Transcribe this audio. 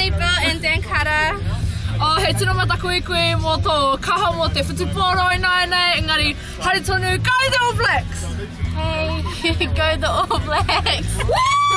Tony Bill and Dan Carter. Oh, he tino mata koe koe mo tō kaha mo te whutupōro e nai nei, engari, hare tonu, go the All Blacks! Hey, go the All Blacks! Woo!